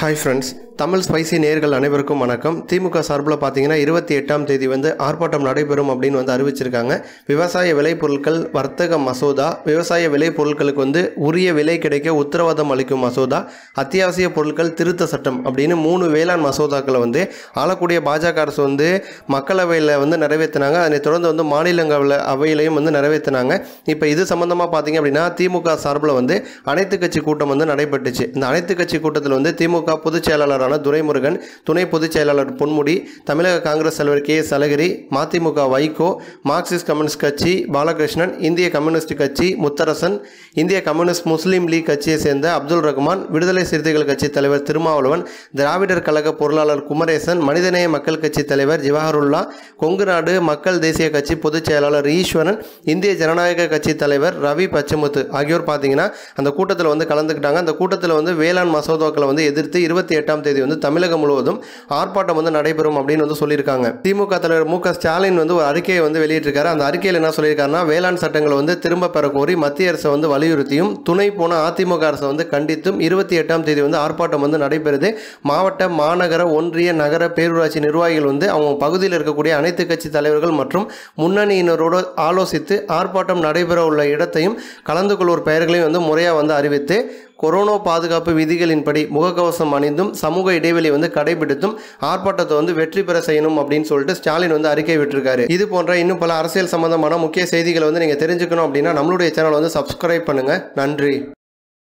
Hi friends Tamil spicy நேர்கள் அனைவருக்கும் வணக்கம். திமுக சார்பில் பார்த்தீங்கன்னா இருபத்தி எட்டாம் தேதி வந்து ஆர்ப்பாட்டம் நடைபெறும் அப்படின்னு வந்து அறிவிச்சிருக்காங்க. விவசாய விளைபொருட்கள் வர்த்தக மசோதா விவசாய விளைபொருட்களுக்கு வந்து உரிய விலை கிடைக்க உத்தரவாதம் அளிக்கும் மசோதா அத்தியாவசிய பொருட்கள் திருத்த சட்டம் அப்படின்னு மூணு வேளாண் மசோதாக்களை வந்து ஆளக்கூடிய பாஜக அரசு வந்து மக்களவையில் வந்து நிறைவேற்றினாங்க அதனை தொடர்ந்து வந்து மாநிலங்கள அவையிலையும் வந்து நிறைவேற்றினாங்க இப்போ இது சம்மந்தமாக பார்த்தீங்க அப்படின்னா திமுக சார்பில் வந்து அனைத்து கட்சி கூட்டம் வந்து நடைபெற்றுச்சு. இந்த அனைத்து கட்சி கூட்டத்தில் வந்து திமுக பொதுச் செயலாளரான துரைமுருகன் துணை பொதுச் செயலாளர் பொன்முடி தமிழக காங்கிரஸ் தலைவர் கே எஸ் அழகிரி மதிமுக வைகோ மார்க்சிஸ்ட் கம்யூனிஸ்ட் கட்சி பாலகிருஷ்ணன் இந்திய கம்யூனிஸ்ட் கட்சி முத்தரசன் இந்திய கம்யூனிஸ்ட் முஸ்லீம் லீக் கட்சியை சேர்ந்த அப்துல் ரகுமான் விடுதலை சிறுத்தைகள் கட்சி தலைவர் திருமாவளவன் திராவிடர் கழக பொருளாளர் குமரேசன் மனிதநேய மக்கள் கட்சி தலைவர் ஜவஹருல்லா கொங்கு நாடு மக்கள் தேசிய கட்சி பொதுச் செயலாளர் ஈஸ்வரன் இந்திய ஜனநாயக கட்சி தலைவர் ரவி பச்சமுத்து ஆகியோர் பார்த்தீங்கன்னா அந்த கூட்டத்தில் வந்து கலந்துக்கிட்டாங்க. அந்த கூட்டத்தில் வந்து வேளாண் மசோதாக்களை வந்து எதிர்த்து இருபத்தி எட்டாம் தேதி வந்து தமிழகம் முழுவதும் ஆர்ப்பாட்டம் வந்து நடைபெறும் அப்படின்னு வந்து சொல்லியிருக்காங்க. திமுக தலைவர் மு ஸ்டாலின் வந்து ஒரு அறிக்கையை வந்து வெளியிட்டிருக்காரு. அந்த அறிக்கையில் என்ன சொல்லியிருக்காருன்னா வேளாண் சட்டங்களை வந்து திரும்ப பெற கோரி மத்திய அரசை வந்து வலியுறுத்தியும் துணை போன அதிமுக அரசை வந்து கண்டித்தும் இருபத்தி எட்டாம் தேதி வந்து ஆர்ப்பாட்டம் வந்து நடைபெறுது. மாவட்ட மாநகர ஒன்றிய நகர பேரூராட்சி நிர்வாகிகள் வந்து அவங்க பகுதியில் இருக்கக்கூடிய அனைத்து கட்சி தலைவர்கள் மற்றும் முன்னணியினரோடு ஆலோசித்து ஆர்ப்பாட்டம் நடைபெற உள்ள இடத்தையும் கலந்து கொள்வோர் பெயர்களையும் வந்து முறையாக வந்து அறிவித்து கொரோனா பாதுகாப்பு விதிகளின்படி முகக்கவசம் அணிந்தும் சமூக இடைவெளி வந்து கடைபிடித்தும் ஆர்ப்பாட்டத்தை வந்து வெற்றி பெற செய்யணும் அப்படின்னு சொல்லிட்டு ஸ்டாலின் வந்து அறிக்கை விட்டுருக்காரு. இது போன்ற இன்னும் பல அரசியல் சம்பந்தமான முக்கிய செய்திகளை வந்து நீங்கள் தெரிஞ்சுக்கணும் அப்படின்னா நம்மளுடைய சேனல் வந்து சப்ஸ்கிரைப் பண்ணுங்கள் நன்றி.